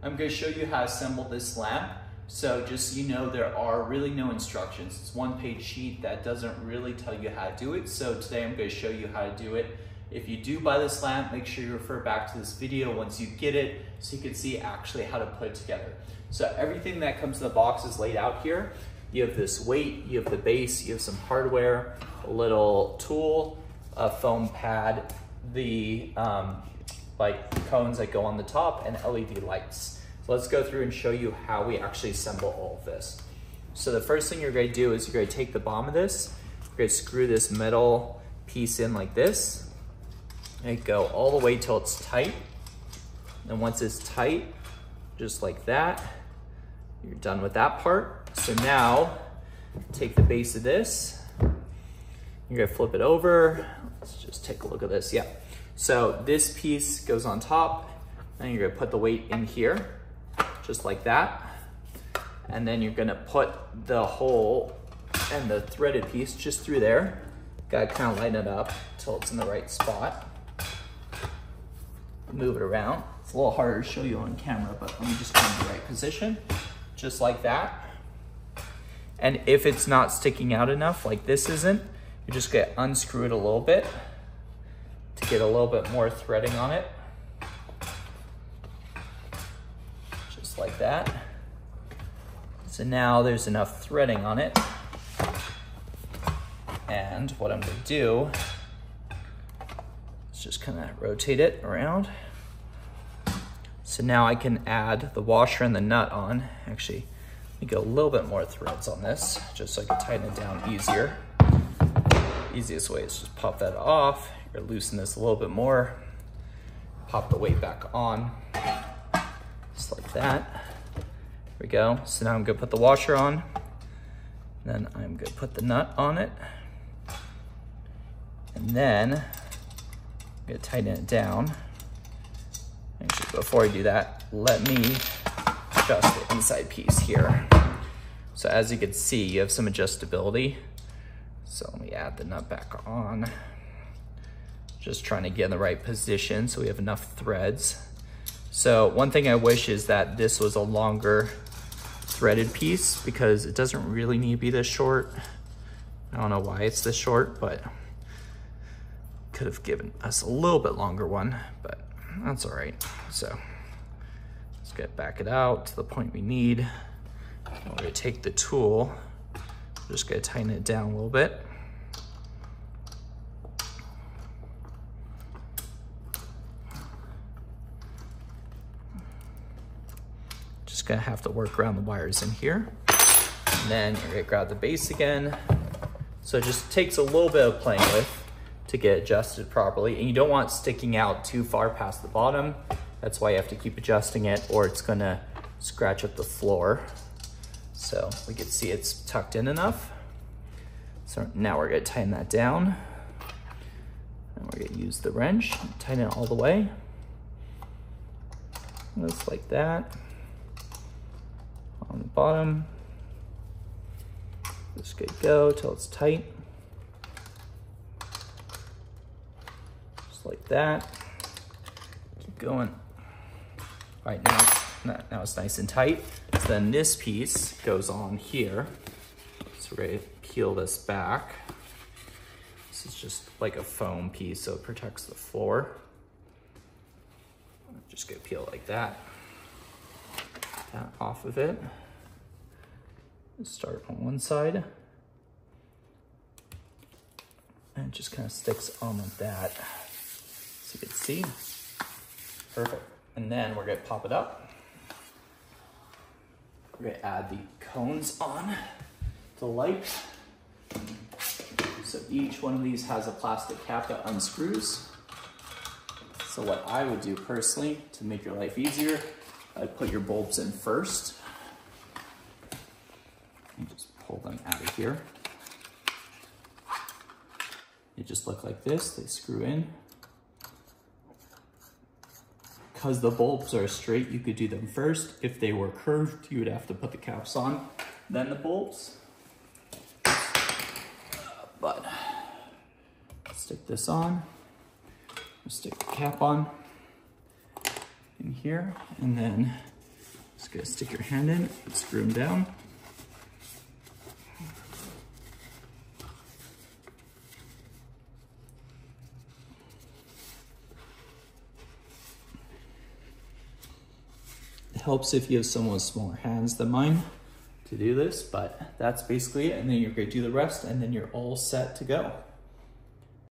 I'm gonna show you how to assemble this lamp. So just so you know, there are really no instructions. It's one page sheet that doesn't really tell you how to do it. So today I'm gonna show you how to do it. If you do buy this lamp, make sure you refer back to this video once you get it so you can see actually how to put it together. So everything that comes in the box is laid out here. You have this weight, you have the base, you have some hardware, a little tool, a foam pad, the um, like cones that go on the top and LED lights. So let's go through and show you how we actually assemble all of this. So the first thing you're gonna do is you're gonna take the bottom of this, you're gonna screw this metal piece in like this, and go all the way till it's tight. And once it's tight, just like that, you're done with that part. So now, take the base of this, you're gonna flip it over. Let's just take a look at this, yeah. So this piece goes on top, and you're gonna put the weight in here, just like that. And then you're gonna put the hole and the threaded piece just through there. Gotta kind of line it up till it's in the right spot. Move it around. It's a little harder to show you on camera, but let me just find the right position, just like that. And if it's not sticking out enough, like this isn't, you just get unscrew it a little bit to get a little bit more threading on it. Just like that. So now there's enough threading on it. And what I'm gonna do is just kind of rotate it around. So now I can add the washer and the nut on. Actually, let me get a little bit more threads on this, just so I can tighten it down easier. Easiest way is just pop that off. You're loosen this a little bit more. Pop the weight back on, just like that. Here we go. So now I'm gonna put the washer on. Then I'm gonna put the nut on it. And then I'm gonna tighten it down. Actually, before I do that, let me adjust the inside piece here. So as you can see, you have some adjustability. So let me add the nut back on. Just trying to get in the right position so we have enough threads. So one thing I wish is that this was a longer threaded piece because it doesn't really need to be this short. I don't know why it's this short, but could have given us a little bit longer one, but that's all right. So let's get back it out to the point we need. we're gonna take the tool, just gonna tighten it down a little bit. Gonna have to work around the wires in here. And then you're gonna grab the base again. So it just takes a little bit of playing with to get adjusted properly. And you don't want sticking out too far past the bottom. That's why you have to keep adjusting it or it's gonna scratch up the floor. So we can see it's tucked in enough. So now we're gonna tighten that down. And we're gonna use the wrench, tighten it all the way. Just like that. On the bottom. Just good go till it's tight. Just like that. Keep going. All right, now it's, now it's nice and tight. So then this piece goes on here. So we're gonna peel this back. This is just like a foam piece, so it protects the floor. Just gonna peel like that. That off of it. Start on one side. And it just kind of sticks on like that. So you can see. Perfect. And then we're gonna pop it up. We're gonna add the cones on the light. So each one of these has a plastic cap that unscrews. So what I would do personally to make your life easier, I'd put your bulbs in first. You just pull them out of here. They just look like this, they screw in. Because the bulbs are straight, you could do them first. If they were curved, you would have to put the caps on, then the bulbs. But stick this on, stick the cap on in here, and then Just gonna stick your hand in, screw them down. It helps if you have someone with smaller hands than mine to do this, but that's basically it. And then you're gonna do the rest and then you're all set to go.